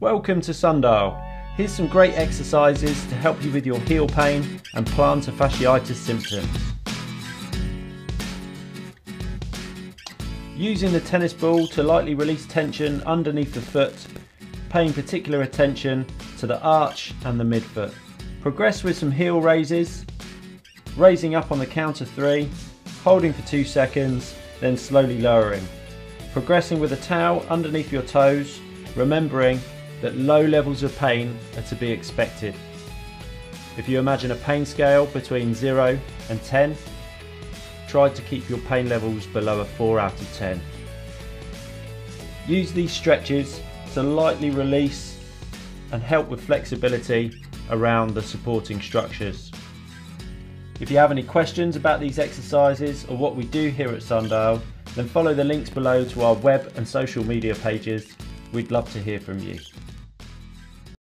Welcome to Sundial. Here's some great exercises to help you with your heel pain and plantar fasciitis symptoms. Using the tennis ball to lightly release tension underneath the foot, paying particular attention to the arch and the midfoot. Progress with some heel raises, raising up on the count of three, holding for two seconds, then slowly lowering. Progressing with a towel underneath your toes, remembering that low levels of pain are to be expected. If you imagine a pain scale between 0 and 10, try to keep your pain levels below a 4 out of 10. Use these stretches to lightly release and help with flexibility around the supporting structures. If you have any questions about these exercises or what we do here at Sundial, then follow the links below to our web and social media pages. We'd love to hear from you.